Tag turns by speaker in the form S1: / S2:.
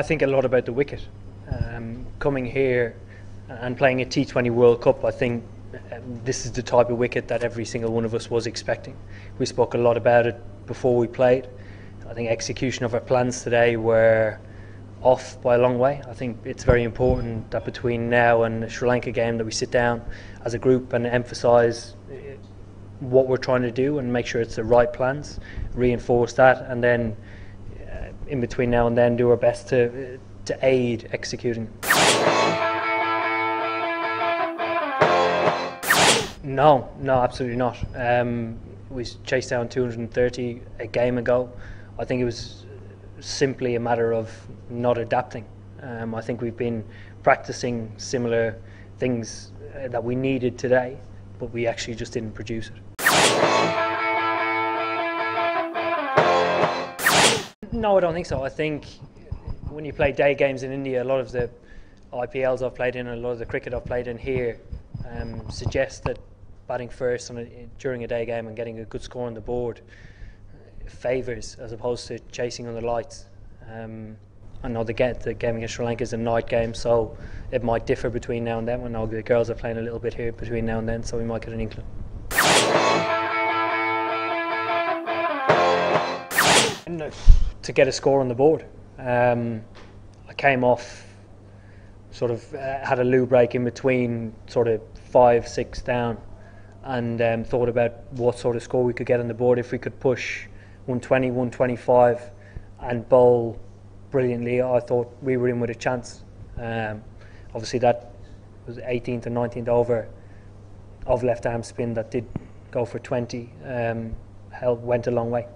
S1: I think a lot about the wicket. Um, coming here and playing a T20 World Cup, I think um, this is the type of wicket that every single one of us was expecting. We spoke a lot about it before we played. I think execution of our plans today were off by a long way. I think it's very important that between now and the Sri Lanka game that we sit down as a group and emphasise uh, what we're trying to do and make sure it's the right plans, reinforce that, and then in between now and then do our best to to aid executing. No, no, absolutely not. Um, we chased down 230 a game ago. I think it was simply a matter of not adapting. Um, I think we've been practicing similar things uh, that we needed today, but we actually just didn't produce it. No, I don't think so. I think when you play day games in India, a lot of the IPLs I've played in, and a lot of the cricket I've played in here, um, suggest that batting first a, during a day game and getting a good score on the board favours as opposed to chasing on the lights. Um, I know the, get, the game against Sri Lanka is a night game, so it might differ between now and then. I know the girls are playing a little bit here between now and then, so we might get an inkling. To get a score on the board. Um, I came off, sort of uh, had a loo break in between, sort of five, six down, and um, thought about what sort of score we could get on the board if we could push 120, 125, and bowl brilliantly. I thought we were in with a chance. Um, obviously, that was 18th or 19th over of left arm spin that did go for 20. Um, held, went a long way.